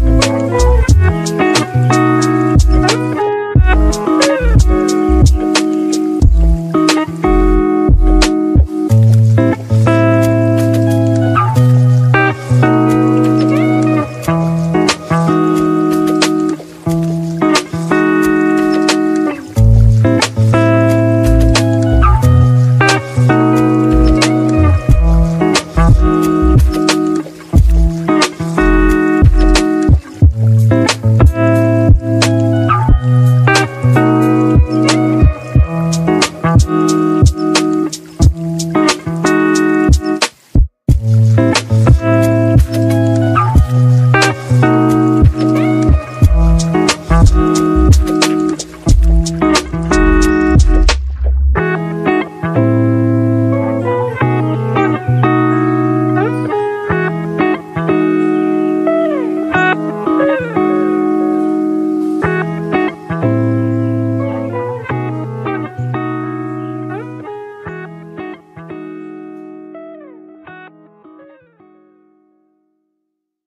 oh Bye.